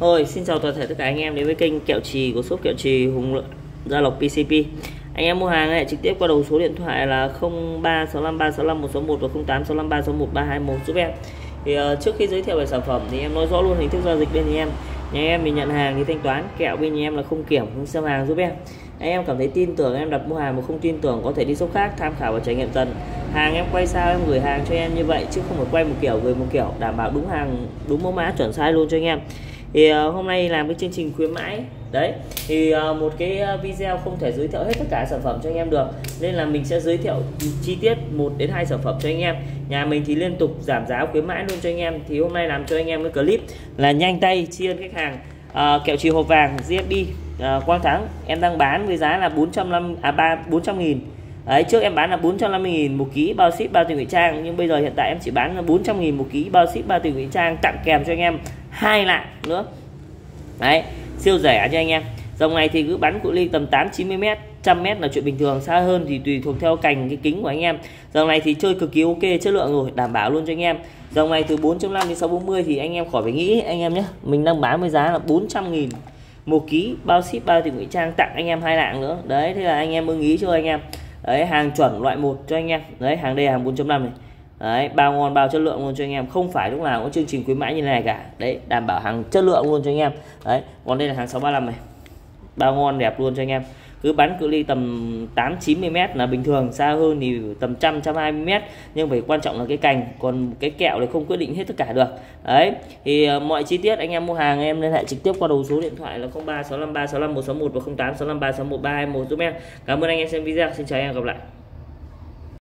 Thôi, xin chào toàn thể tất cả anh em đến với kênh kẹo trì của shop kẹo trì Hùng Gia Lộc PCP. Anh em mua hàng này trực tiếp qua đầu số điện thoại là 0365365161 và 0865361321 giúp em. Thì uh, trước khi giới thiệu về sản phẩm thì em nói rõ luôn hình thức giao dịch bên nhà em. Nhà em mình nhận hàng thì thanh toán, kẹo bên nhà em là không kiểm, không xem hàng giúp em. Anh em cảm thấy tin tưởng em đặt mua hàng mà không tin tưởng có thể đi shop khác tham khảo và trải nghiệm dần. Hàng em quay sao em gửi hàng cho em như vậy chứ không phải quay một kiểu gửi một kiểu đảm bảo đúng hàng đúng mẫu mã chuẩn size luôn cho anh em thì uh, hôm nay làm cái chương trình khuyến mãi. Đấy thì uh, một cái ờ, video không thể giới thiệu hết tất cả sản phẩm cho anh em được. Nên là mình sẽ giới thiệu chi tiết một đến hai sản phẩm cho anh em. Nhà mình thì liên tục giảm giá khuyến mãi luôn cho anh em. Thì hôm nay làm cho anh em cái clip là nhanh tay tri ân khách hàng uh, kẹo trì hộp vàng GFB uh, Quang Thắng. Em đang bán với giá là 450 à 3 400 nghìn. Đấy, trước em bán là 450 nghìn một ký bao ship bao tiền ngụy trang. Nhưng bây giờ hiện tại em chỉ bán là 400 nghìn một ký bao ship bao tiền ngụy trang tặng kèm cho anh em hai lạng nữa. Đấy siêu rẻ cho anh em. Dòng này thì cứ bắn cự ly tầm 8 90 m trăm mét là chuyện bình thường. Xa hơn thì tùy thuộc theo cành cái kính của anh em. Dòng này thì chơi cực kỳ ok chất lượng rồi đảm bảo luôn cho anh em. Dòng này từ 4.5 đến 640 thì anh em khỏi phải nghĩ anh em nhé. Mình đang bán với giá là 400 nghìn một ký bao ship bao tiền ngụy trang tặng anh em hai lạng nữa. Đấy thế là anh em ưng ý cho anh em? Đấy, hàng chuẩn loại một cho anh em. Đấy, hàng đây hàng 4.5 này. Đấy, bao ngon, bao chất lượng luôn cho anh em. Không phải lúc nào có chương trình khuyến mãi như này cả. Đấy, đảm bảo hàng chất lượng luôn cho anh em. Đấy, còn đây là hàng 635 này. Bao ngon, đẹp luôn cho anh em cứ bắn cự ly tầm 8 90 m là bình thường xa hơn thì tầm 100 120 m nhưng phải quan trọng là cái cành còn cái kẹo thì không quyết định hết tất cả được. Đấy thì uh, mọi chi tiết anh em mua hàng em liên hệ trực tiếp qua đầu số điện thoại là 03 653 65161 và 08 653 61321 giúp em cảm ơn anh em xem video xin chào anh em gặp lại.